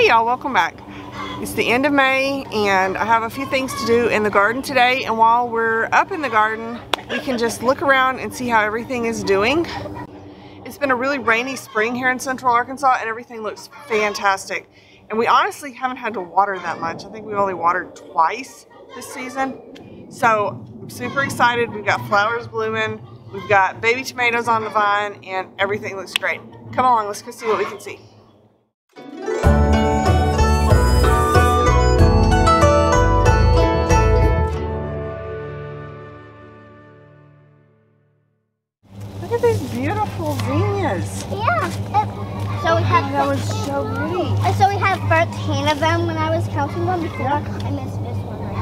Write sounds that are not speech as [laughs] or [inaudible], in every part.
Hey y'all, welcome back. It's the end of May and I have a few things to do in the garden today and while we're up in the garden we can just look around and see how everything is doing. It's been a really rainy spring here in central Arkansas and everything looks fantastic. And we honestly haven't had to water that much. I think we only watered twice this season. So I'm super excited. We've got flowers blooming. We've got baby tomatoes on the vine and everything looks great. Come along, let's go see what we can see. Was so pretty. uh, so we had 13 of them when I was counting them before. I missed this one right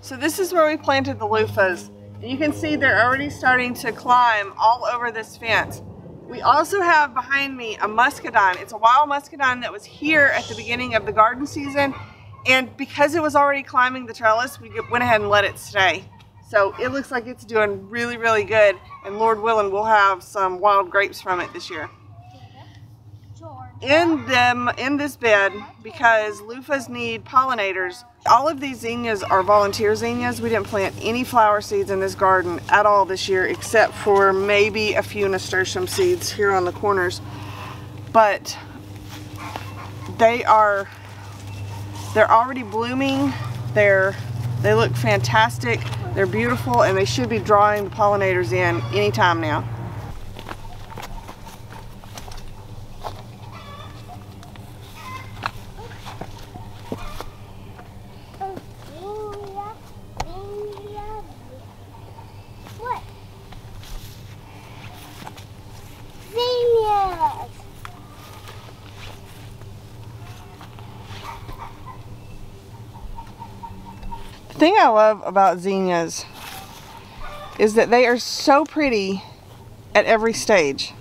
So this is where we planted the loofahs. You can see they're already starting to climb all over this fence. We also have behind me a muscadine. It's a wild muscadine that was here at the beginning of the garden season. And because it was already climbing the trellis, we went ahead and let it stay. So it looks like it's doing really, really good. And Lord willing, we'll have some wild grapes from it this year. In them, in this bed, because loofahs need pollinators, all of these zinnias are volunteer zinnias. We didn't plant any flower seeds in this garden at all this year, except for maybe a few nasturtium seeds here on the corners. But they are, they're already blooming. They're, they look fantastic. They're beautiful and they should be drawing the pollinators in anytime now. Oh, zinnia, zinnia. What? Zinnias. The thing I love about zinnias is that they are so pretty at every stage.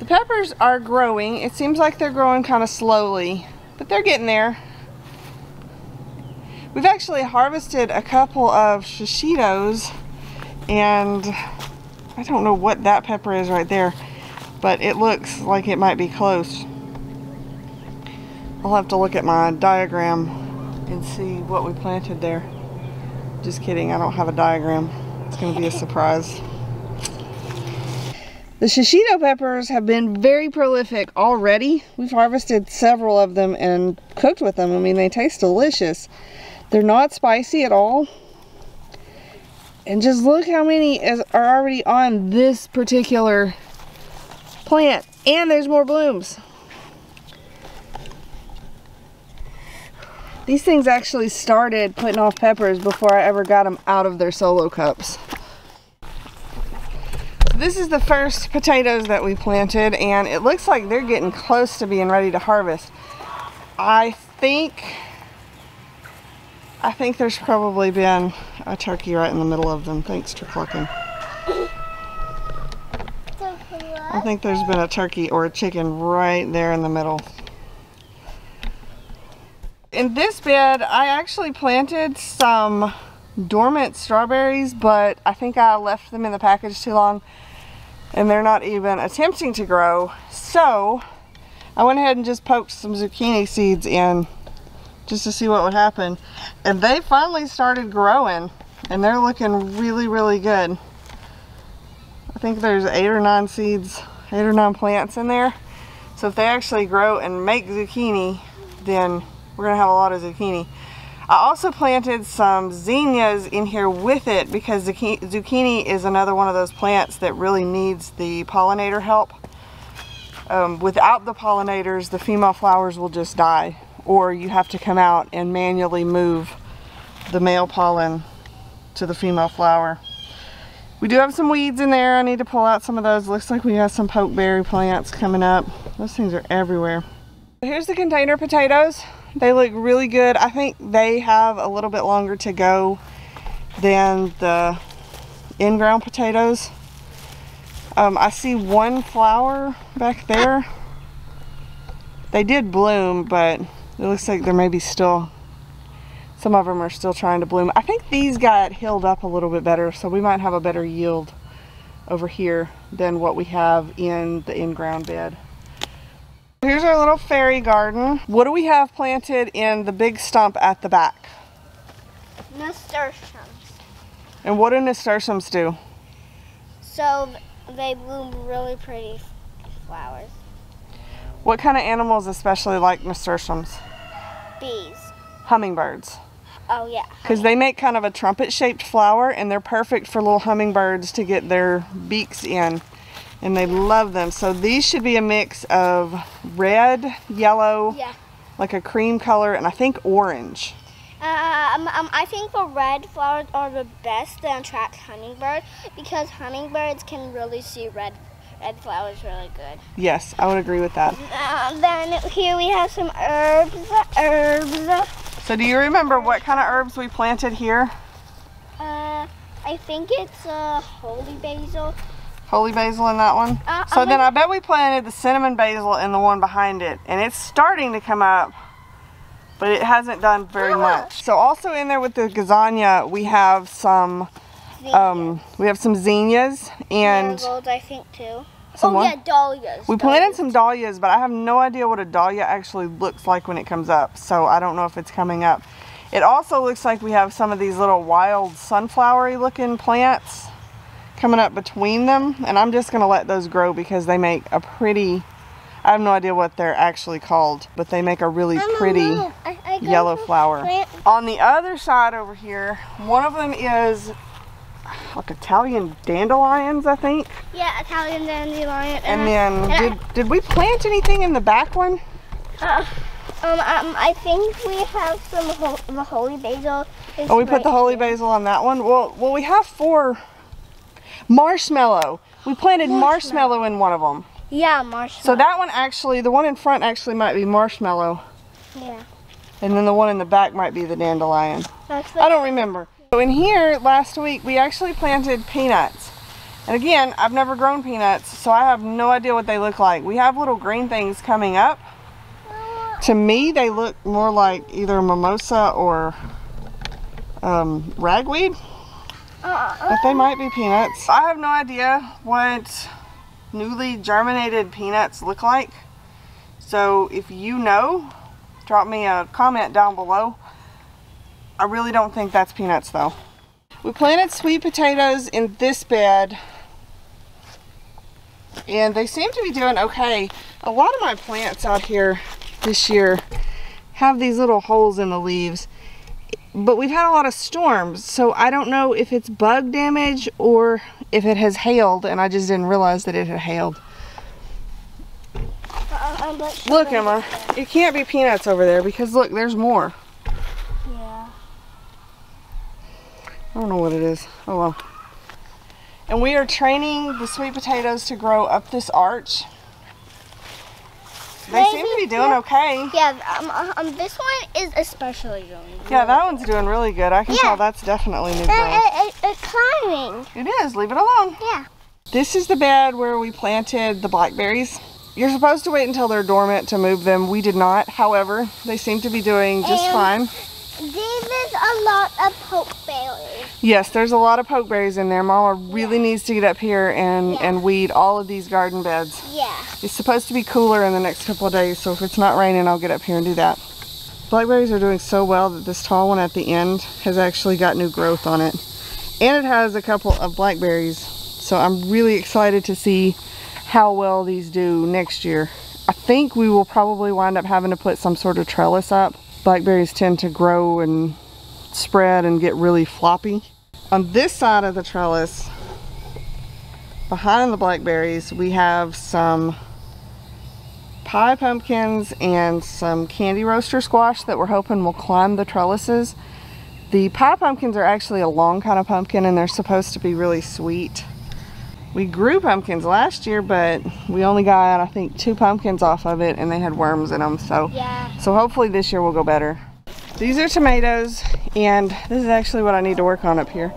The peppers are growing. It seems like they're growing kind of slowly, but they're getting there. We've actually harvested a couple of shishitos and I don't know what that pepper is right there, but it looks like it might be close. I'll have to look at my diagram and see what we planted there. Just kidding, I don't have a diagram. It's going to be a surprise. The shishito peppers have been very prolific already. We've harvested several of them and cooked with them. I mean, they taste delicious. They're not spicy at all. And just look how many is, are already on this particular plant. And there's more blooms. These things actually started putting off peppers before I ever got them out of their solo cups. This is the first potatoes that we planted and it looks like they're getting close to being ready to harvest. I think I think there's probably been a turkey right in the middle of them. Thanks for clucking. I think there's been a turkey or a chicken right there in the middle. In this bed, I actually planted some dormant strawberries, but I think I left them in the package too long and they're not even attempting to grow. So I went ahead and just poked some zucchini seeds in just to see what would happen. And they finally started growing and they're looking really, really good. I think there's eight or nine seeds, eight or nine plants in there. So if they actually grow and make zucchini, then we're gonna have a lot of zucchini. I also planted some zinnias in here with it because zucchini, is another one of those plants that really needs the pollinator help. Um, without the pollinators, the female flowers will just die or you have to come out and manually move the male pollen to the female flower. We do have some weeds in there. I need to pull out some of those. Looks like we have some pokeberry plants coming up. Those things are everywhere. Here's the container potatoes. They look really good. I think they have a little bit longer to go than the in-ground potatoes. Um, I see one flower back there. They did bloom, but it looks like there may be still, some of them are still trying to bloom. I think these got healed up a little bit better, so we might have a better yield over here than what we have in the in-ground bed. Here's our little fairy garden. What do we have planted in the big stump at the back? Nasturtiums. And what do nasturtiums do? So they bloom really pretty flowers. What kind of animals especially like nasturtiums? Bees. Hummingbirds. Oh yeah. Because they make kind of a trumpet shaped flower and they're perfect for little hummingbirds to get their beaks in. And they love them. So these should be a mix of red, yellow, Yeah. like a cream color, and I think orange. Um, um, I think the red flowers are the best to attract hummingbirds because hummingbirds can really see red red flowers really good. Yes, I would agree with that. Uh, then here we have some herbs. Herbs. So do you remember what kind of herbs we planted here? Uh, I think it's uh, holy basil. Holy basil in that one? Uh, So I'm then I bet we planted the cinnamon basil in the one behind it. And it's starting to come up, but it hasn't done very much. So also in there with the gazania, we have some, um, we have some zinnias and marigolds, I think too. Some oh what? yeah, dahlias. we planted dahlias. some dahlias, but I have no idea what a dahlia actually looks like when it comes up. So I don't know if it's coming up. It also looks like we have some of these little wild sunflowery looking plants coming up between them. And I'm just going to let those grow because they make a pretty, I have no idea what they're actually called, but they make a really I don't pretty know. I- I yellow flower. plant- On the other side over here, one of them is like Italian dandelions, I think. Yeah, Italian dandelion. And I- then, and I- did, did we plant anything in the back one? Uh, um, um, I think we have some ho- the holy basil. Oh, we put the holy here. basil on that one. Well, well, we have four. Marshmallow. We planted marshmallow, Marshmallow. in one of them. Yeah, marshmallow. So that one actually, the one in front actually might be marshmallow, Yeah, and then the one in the back might be the dandelion. that's I don't remember. So in here last week we actually planted peanuts. And again, I've never grown peanuts, so I have no idea what they look like. We have little green things coming up. To me, they look more like either mimosa or um, ragweed. But they might be peanuts. I have no idea what newly germinated peanuts look like. So if you know, drop me a comment down below. I really don't think that's peanuts though. We planted sweet potatoes in this bed and they seem to be doing okay. A lot of my plants out here this year have these little holes in the leaves but we've had a lot of storms, so I don't know if it's bug damage or if it has hailed, and I just didn't realize that it had hailed. Look, Emma, it can't be peanuts over there because look, there's more. Yeah. I don't know what it is. Oh well. And we are training the sweet potatoes to grow up this arch. They seem to be doing okay. Yeah, um, uh, um, this one is especially doing. Yeah, that one's doing really good. I can Yeah. tell that's definitely new growth. uh, uh, uh, climbing. It is, leave it alone. Yeah. This is the bed where we planted the blackberries. You're supposed to wait until they're dormant to move them. We did not. However, they seem to be doing just And- fine. A lot of pokeberries. Yes, there's a lot of pokeberries in there. Mama really Yeah. needs to get up here and, Yeah. and weed all of these garden beds. Yeah. It's supposed to be cooler in the next couple of days, so if it's not raining, I'll get up here and do that. Blackberries are doing so well that this tall one at the end has actually got new growth on it. And it has a couple of blackberries, so I'm really excited to see how well these do next year. I think we will probably wind up having to put some sort of trellis up. Blackberries tend to grow and spread and get really floppy. On this side of the trellis, behind the blackberries, we have some pie pumpkins and some candy roaster squash that we're hoping will climb the trellises. The pie pumpkins are actually a long kind of pumpkin and they're supposed to be really sweet. We grew pumpkins last year, but we only got, I think, two pumpkins off of it and they had worms in them. So, Yeah. so hopefully this year will go better. These are tomatoes and this is actually what I need to work on up here.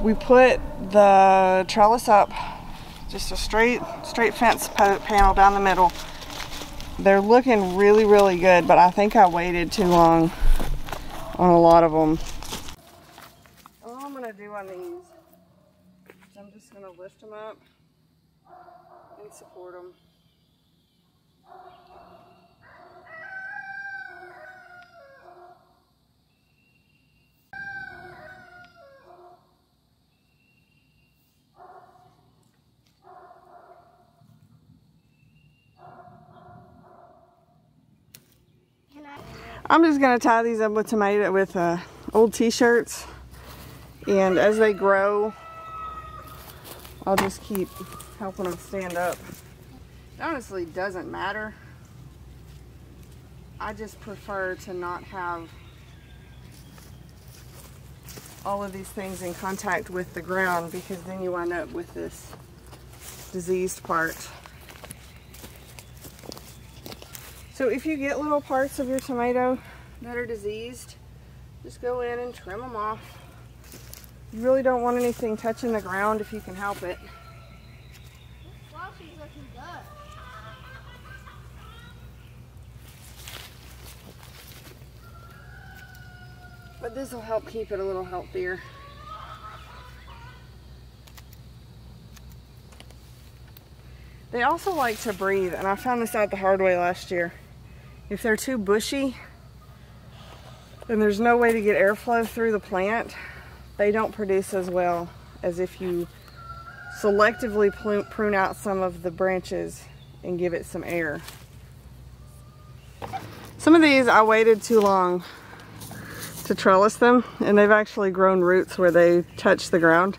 We put the trellis up, just a straight, straight fence panel down the middle. They're looking really, really good, but I think I waited too long on a lot of them. All I'm gonna do on these is I'm just gonna lift them up and support them. I'm just gonna tie these up with tomato with uh, old t-shirts, and as they grow, I'll just keep helping them stand up. It honestly doesn't matter. I just prefer to not have all of these things in contact with the ground because then you wind up with this diseased part. So if you get little parts of your tomato that are diseased, just go in and trim them off. You really don't want anything touching the ground if you can help it. But this will help keep it a little healthier. They also like to breathe, and I found this out the hard way last year. If they're too bushy, and there's no way to get airflow through the plant, they don't produce as well as if you selectively prune out some of the branches and give it some air. Some of these I waited too long to trellis them and they've actually grown roots where they touch the ground.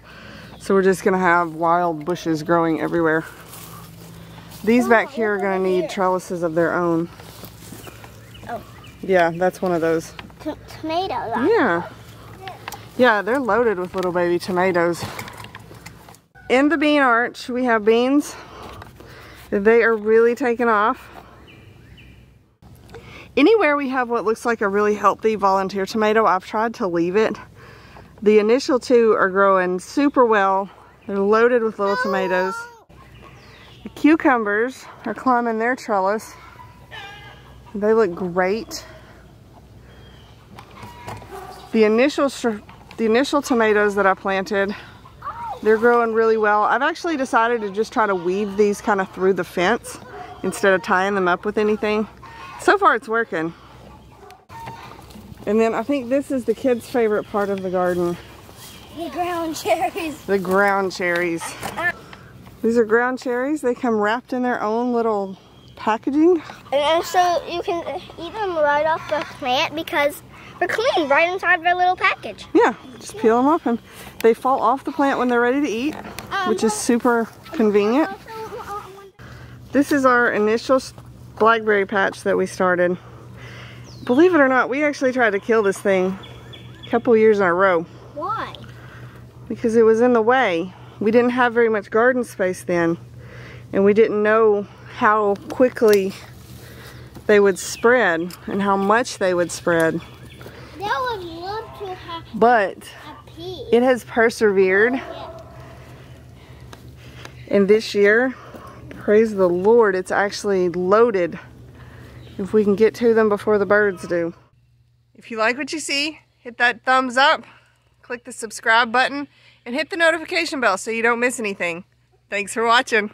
So we're just gonna have wild bushes growing everywhere. These back here are gonna need trellises of their own. Yeah, that's one of those. T- tomatoes. Yeah. Yeah, they're loaded with little baby tomatoes. In the bean arch, we have beans. They are really taking off. Anywhere we have what looks like a really healthy volunteer tomato, I've tried to leave it. The initial two are growing super well. They're loaded with little tomatoes. The cucumbers are climbing their trellis. They look great. The initial the initial tomatoes that I planted, they're growing really well. I've actually decided to just try to weave these kind of through the fence instead of tying them up with anything. So far it's working. And then I think this is the kids' favorite part of the garden, The ground [laughs] cherries. the ground cherries. These are ground cherries. They come wrapped in their own little packaging. And, so you can eat them right off the plant because they're clean right inside their little package. Yeah, just peel them off and they fall off the plant when they're ready to eat, which is super convenient. This is our initial blackberry patch that we started. Believe it or not, we actually tried to kill this thing a couple years in a row Why? because it was in the way. We didn't have very much garden space then, and we didn't know how quickly they would spread and how much they would spread. They would love to have But it has persevered. Oh, and this year, praise the Lord, it's actually loaded if we can get to them before the birds do. If you like what you see, hit that thumbs up, click the subscribe button, and hit the notification bell so you don't miss anything. Thanks for watching.